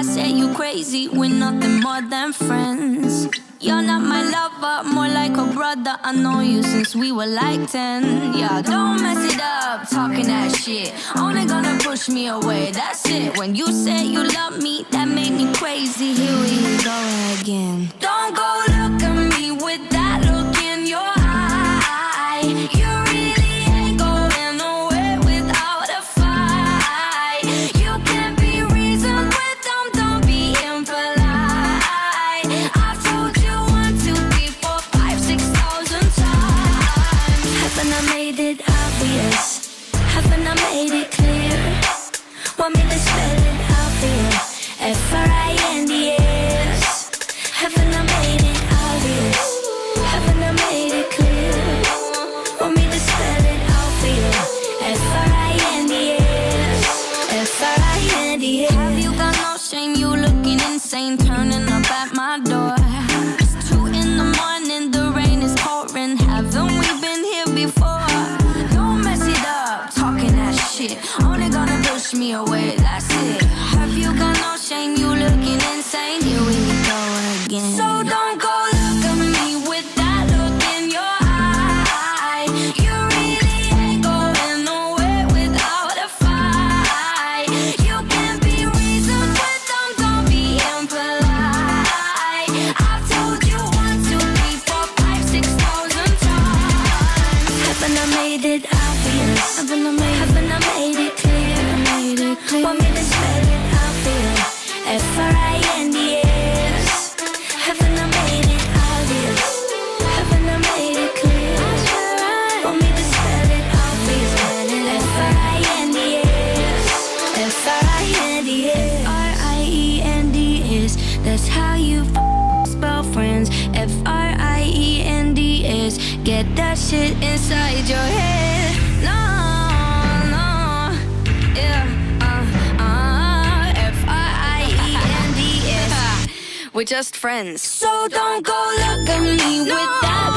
I say you crazy. We're nothing more than friends. You're not my lover, more like a brother. I know you since we were like 10. Yeah, don't mess it up, talking that shit. Only gonna push me away, that's it. When you say you love me, that made me crazy. Here clear? Want me to spell it out for you? F-R-I-N-D-S. Looking insane, turning up at my door. It's two in the morning, the rain is pouring. Haven't we been here before? Don't mess it up, talking that shit. Only gonna push me away, that's it. Have you got no shame? You looking insane. Haven't I made, I it clear? Want me to spell it? F-R-I-N-D-S. Haven't I made it I clear? Want me to spell it out for you? F-R-I-N-D-S. F-R-I-E-N-D-S. That's how you f- spell friends. F-R-I-E-N-D-S. Get that shit inside your head. Uh, uh, We're just friends. So don't go look at me with that